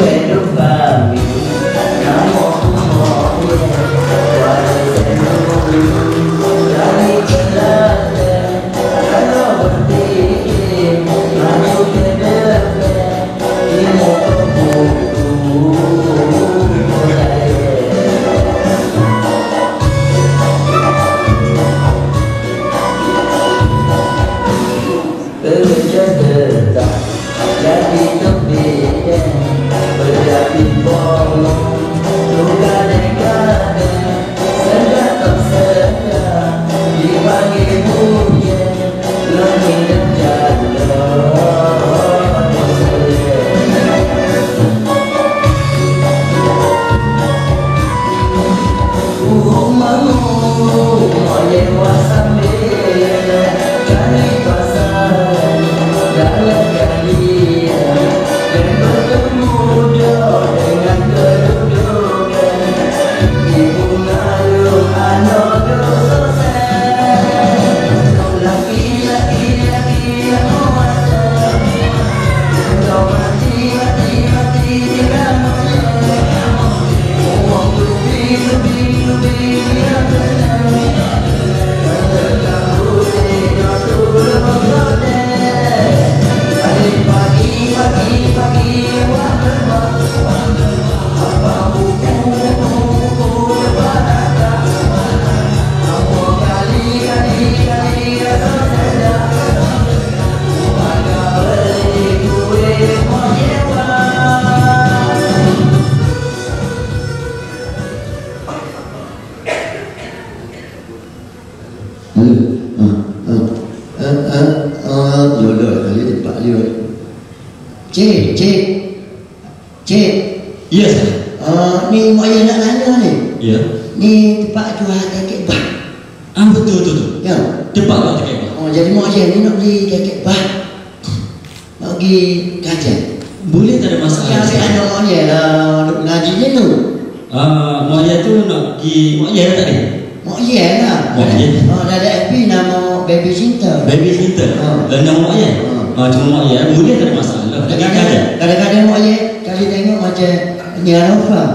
Cik, Cik. Ya, saya. Uh, ni mak ayah nak tanya ni. Ya. Ni tempat jual kekek bah. Ah, betul, betul, betul. Ya. Cepat kau cakap apa? Oh, jadi mak ayah ni nak beli kekek bah. Nak pergi kajian. Boleh tak ada Ya, masalah. si anak mak ayah lah. Duk ngaji ni tu. Ah, mak ayah tu nak pergi mak ayah tak ada? Mak ayah lah. Mak ayah. Oh, dah ada FB nama Baby Cinta. Baby center. Ah. Dan nama mak ayah. Ah. Ah, cuma mak ayah boleh tak ada masalah. Pergi. Kadang-kadang kadang-kadang mak ayah kali tengok macam ni Arafah.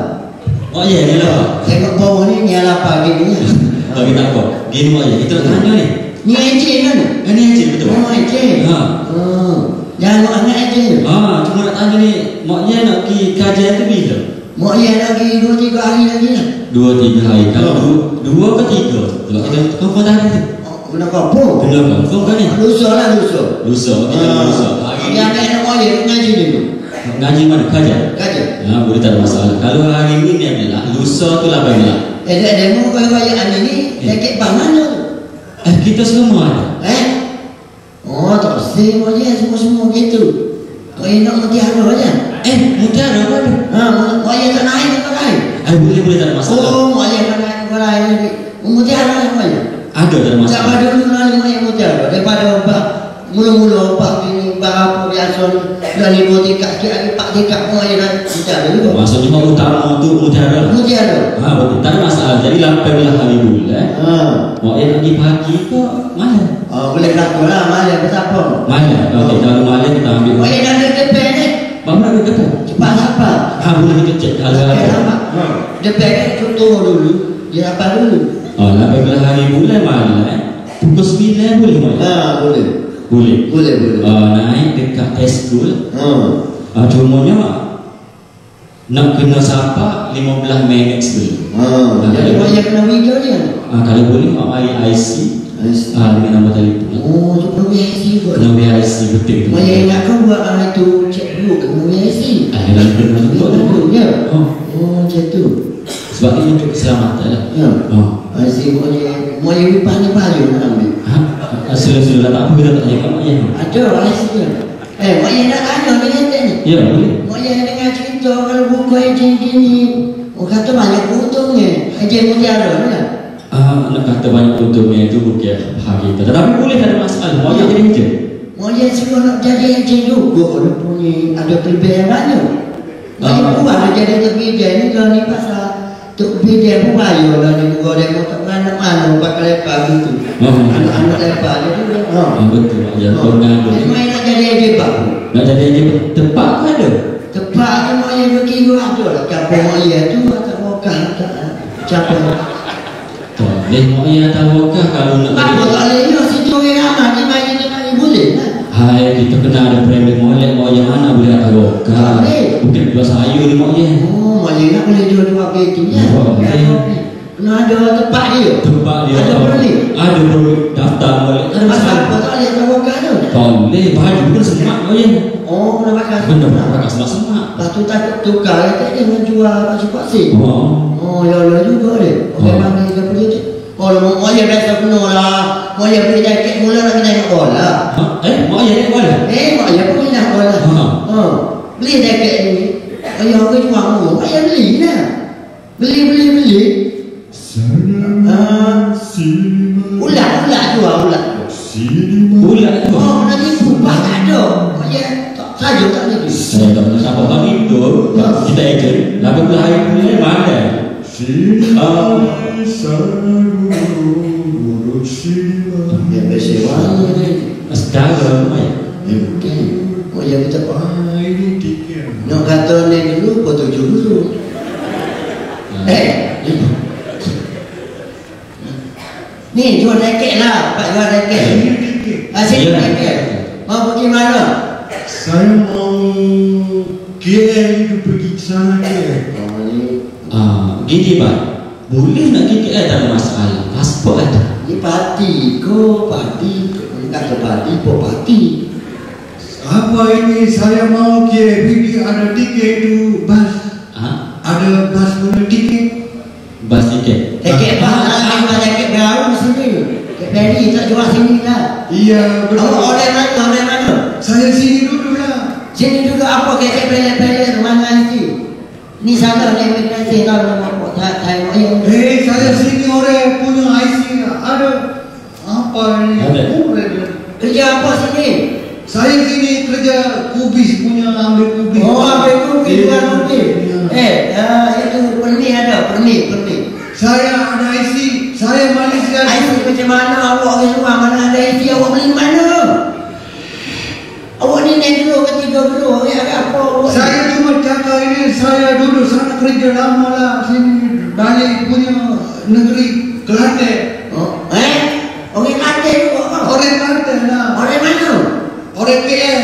Mak ayah ni lah. Tengok bawah ni ni apa gini ya. Bagi tak apa. Gini mak ayah. Kita nak tanya ni. Ni encik kan? Kan ni encik betul. Oh, encik. Ha. Oh. Jangan mak anak encik. Ah, cuma nak tanya ni, mak ayah nak pergi kajian tu bila? Mak ayah lagi dua tiga hari lagi lah. Dua tiga hari. Kalau dua, ke tiga? Kalau kita dah ada tu. Oh, Kena apa? Kena confirm kan ni? Lusa lah lusa. Lusa, kita Ah. lusa. Hari Dia anak anak mak ayah ngaji dulu. Ngaji mana? Kajian? Kaji. Ha, boleh tak ada masalah. Kalau hari ini ni adalah lusa tu lah baiklah. Eh, dia demo kaya-kayaan ini, Eh. bang mana tu? Eh, kita semua ada. Eh? Oh, tak pasti ayah semua-semua gitu. Kau yang nak mutiara aja. Eh, mutiara apa tu? Ha, mak ayah tak naik ke lain. Eh, boleh boleh tak ada masalah. Oh, ayah tak naik lain lagi. Mutiara lah mak ayah. Ada tak ada Tak masalah. ada dulu lah mak ayah mutiara. Daripada obat, mula-mula obat ini, berapa biasa ni. Dah ni dua tiga, sikit lagi empat tiga mak ayah dah mutiara juga. Maksudnya mak utama tu mutiara. lah. Mutiara. Ha, betul. Tak ada masalah. Jadi lampailah hari bulan. Ha. Mak ayah nak pergi pagi ke malam? Oh, boleh berlaku lah malam betapa. Malam. Okey, kalau malam kita ambil. Mak ayah dah ada depan ni. Bang nak kata? Cepat sabar. Ha, boleh kita cek Depan ada. apa? Depan ni contoh dulu. Dia apa dulu? Oh, lampailah hari bulan malam. eh. Pukul sembilan boleh mak? ayah? Ha, boleh. Boleh. Boleh, boleh. Uh, naik dekat school Ha. uh, cumanya nak kena sapa 15 minit sebelum Ha. Jadi mak ayah kena video dia. uh, kalau boleh mak mari IC uh, dengan nombor telefon Oh, tu perlu biasa juga. kena IC betul tu Mak ayah ingatkan buat ah, itu cek dulu ke ayah isi. Ah, dalam kena betul tu Betul ya. oh, Oh, macam tu. sebab ini untuk keselamatan lah Ya. oh. Mak ayah. Mak ayah lipat ni nak ambil. Ha? Uh, sudah-sudah tak apa kita tak tanya kat mak ayah Ada IC dia. Eh, mak ayah nak tanya dengan dia ni. ya boleh Mak ayah dengan cerita kalau buku ejen gini. Oh, kata banyak untungnya. Ejen mutiara ni. Ah, nak kata banyak untungnya itu bukan hak kita tetapi boleh ada masalah mak ayah jadi macam Mak ayah suruh nak jadi ejen juga. Dia punya ada kelebihan banyak. Ayah Ah. buat dia jadi terbidan ni kalau ni pasal Tuk bidan pun bayar lah ni muka dia mau tak mana mana bakal lepas gitu. Oh. Anak-anak lepas dia tu. Ha. betul kau Jadi ngadu mak ayah nak jadi baru. nak jadi je tempat kan ada Tepat je mak ayah duduk ada lah kampung Maya tu tak wakah tak siapa. Boleh mak ayah tahu kah kalau nak Apa tak boleh ni situ orang ramai ni mai ni mai boleh lah. Hai, kita kena ada molek mak ayah mana boleh tahu kah? Boleh. Mungkin dua saya ni mak ayah. Oh, Maya nak boleh jual dua kereta ni. Boleh. Kena ada tempat dia. Tempat dia Ada boleh. Ada boleh daftar molek. Ada masalah. apa tak boleh tak wakah tu? Boleh, baju pun semak mak ayah. Oh, kena pakai. Benda nak pakai semak-semak. Lepas tu takut tukar kata dia nak jual baju pakcik. Oh. Oh, ya ya juga dia. Orang Oh. panggil dia pergi tu. Kalau mau mau ya biasa penuh lah. Mau ya beli jaket mula nak kena nak bola. Eh, mak ayah ni boleh? Eh, mau ya pergi nak bola. Ha. Oh, beli jaket ni. Ayah aku jual mu. Ayah beli lah. Beli beli beli. Ah, ulat ulat jual ulat. Bulat tu. Oh, nanti pupah tak ada. Ayah tak saja tak ada. Saya tak pernah sampai pagi tu. Kita ejen. Lagu berhari punya mana? Ya biasa mana ni. Sekarang mak ayah. Eh, bukan. Oh, ya kita Nak kata ni dulu, petuju dulu. Eh, ni jual raket lah, Pak jual raket. Ah, sini Ya. raket. Mau pergi mana? Saya mau KL itu pergi ke sana KL. Ni, Ah, gini pak. Boleh nak pergi KL tak ada masalah. Pasport ada. ni parti ko, parti. Ni kata parti, po parti. Apa ini saya mau KL pergi ada tiket itu bas. Ah, Ada bas punya tiket. bas tiket. Raket apa? Tak ada raket baru di sini. Perry tak jual sini lah. Iya betul. oleh mana? Oleh mana? Saya sini dulu lah. Sini dulu apa kecek pelet-pelet mana itu? Ni sana ni imigrasi tahu nama apa? Tak tahu yang Eh saya sini orang punya IC ada apa ini? Ada. kerja apa sini? Saya sini kerja kubis punya ambil kubis. Oh, ambil jual kopi. Iya. Eh, ah, itu perni ada, perni, perni. Saya ada IC. Saya Malaysia. Ayo macam mana awak ke rumah mana ada isi awak beli mana? Awak ni naik dulu ke tiga dulu? Ya, apa awak? Saya cuma cakap ini saya dulu sana kerja lama lah sini balik punya negeri Kelantan. Oh, eh? Orang Kelantan juga kau? Orang Kelantan lah. Orang mana? Orang KL.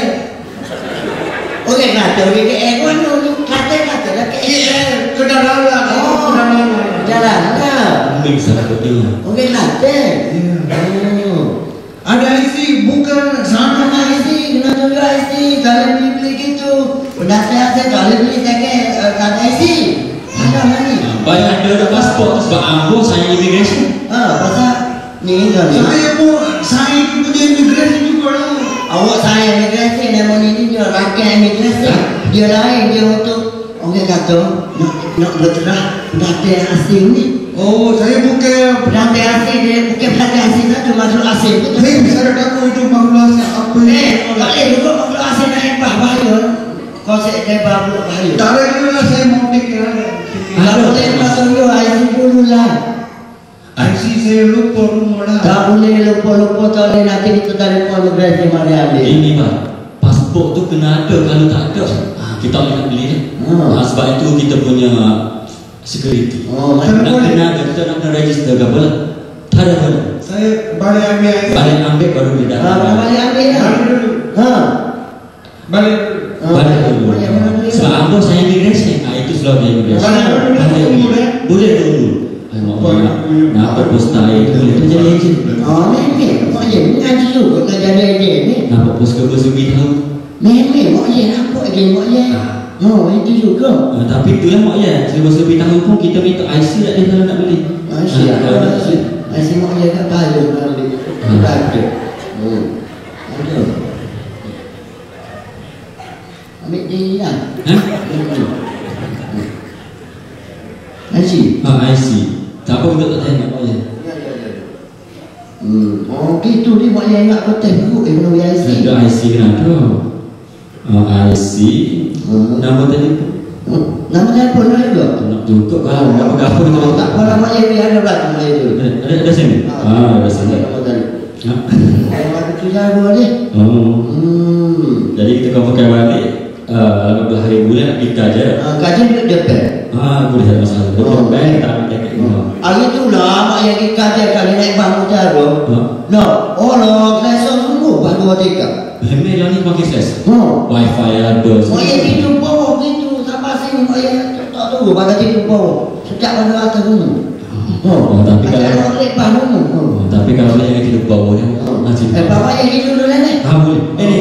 Orang Kelantan, orang KL mana? Kelantan, Kelantan lah KL. KL. Kedatangan. Oh, Kedatangan. jalan lah. Mungkin dia. Orang Kelantan. Iya. Oh. Ada IC bukan Sama sana. isi, kena tunggu isi, kalau beli-beli gitu. Dah saya saya kalau beli jaket, eh, tak ada isi. Ada lah ni. Banyak ada ada pasport sebab ambo saya immigration. Ha, pasal ni ni. Saya pun saya itu punya imigrasi juga lah. Awak saya imigrasi, nama ni ni dia rakyat imigrasi. Dia lain, dia untuk orang kata nak nak berterah pendatang asing ni. Oh, saya bukan Pendatang asing dia bukan pendatang asing satu masuk asing tu. Hei, saya takut itu maklumnya apa Eh, ni? tak boleh juga masuk asing bahaya. Konsep dia bah pula bahaya. Tak ada dulu lah saya mau ada. Tak boleh masuk dulu, IC dulu lah. IC saya lupa rumah lah. Tak boleh lupa-lupa tak boleh nanti kita telefon imigrasi mari ambil. Ini pak. Pasport tu kena ada kalau tak ada. Ah, kita boleh nak beli dia. Hmm. Ah, sebab itu kita punya security. Oh, Nak macam kena kita nak kena register ke apa lah. Tak ada pun. Saya balik ambil IC. Balik ambil baru dia Ha, datang. ambil lah. Balik dulu. Ha. Balik dulu. Ha, Balik dulu. Balik dulu. Sebab ambo saya immigration. Ah, itu selalu dia immigration. Balik dulu, eh. Boleh dulu. Ay, mau Balik nak nak apa posta itu boleh tu jadi agent. Oh, meme. Mak ye ngaji juga kerja dia dia ni. Nampak pos ke bersubi tahu. Meme, mak ye nampak je mak ye. Oh, itu juga. Uh, tapi itulah mak ya, seribu lebih tahun pun kita minta IC tak dia kalau nak beli. Ah, kalau nak ada. beli. Masih mak ye kat bayar ambil. Hmm. Ada. Hmm. Ada. Ambil dia lah. Ha? Masih. Ah, IC. Tak apa kita tak tanya mak ya. Ya, ya, ya. Hmm. Oh, gitu dia mak ye ingat kotak dulu eh menunggu IC. Ada IC kenapa? Oh, IC. Hmm. Nama telefon. Hmm. Nama telefon ada juga. Nak tutup kan? Nak pegang apa kita Tak apa nama dia biar ada belakang dia itu. Ada ada ada sini. Ah, ada sini. Nama tadi. Ha? Kalau aku tu jago ni. Oh. Hmm. Jadi kita kau pakai balik. uh, belah hari bulan kita aja. Ah, Kajian duit depan. Ah, boleh ada masalah. Dia Oh. baik tak ada kayak gitu. Hari tu lah mak yang dikajar kali naik bangun taruh. Oh. No, oh lo kelesong semua bantu tika. Lemeh lah ni pakai ses. Oh. Ha. Wi-Fi ada. Oh, ya gitu pun. Gitu. Sampai sini. Oh, ya. Tak tahu. Pada gitu pun. Sejak pada atas dulu. Ah, oh, oh, tapi kalau nak lepas ya. oh. eh, dulu. Oh, tapi kalau nak yang hidup bawah ni, nasi. Eh, bawah yang hidup dulu ni. Ah, boleh. Eh, ni.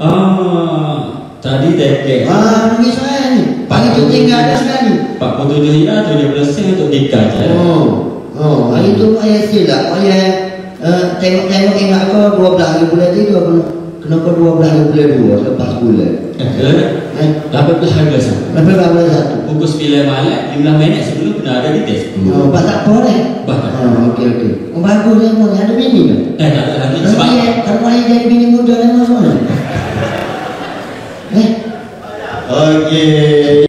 Ah, tadi dek. Ah, mungkin saya ni. Pagi tu tinggal ada sekali. Pak Putu Jaya, ya, tu dia bersih untuk nikah je. Oh, oh, hari tu ayah sila. Ayah, eh, tengok-tengok ingat kau, 12 hari bulan tu, 20 kenapa 12 bulan pilih 2 lepas bulan? Kenapa? Eh? 18 harga 1. 18 1. Pukul 9 malam, 15 minit sebelum kena ada di test. Oh, hmm. Tak boleh. Bapak tak boleh. Okey, okey. Oh, bagus eh, ni, ada bini ke? Eh, tak, ada. tak. Sebab... Kalau ayah jadi bini muda, ni mana? Eh? Okey.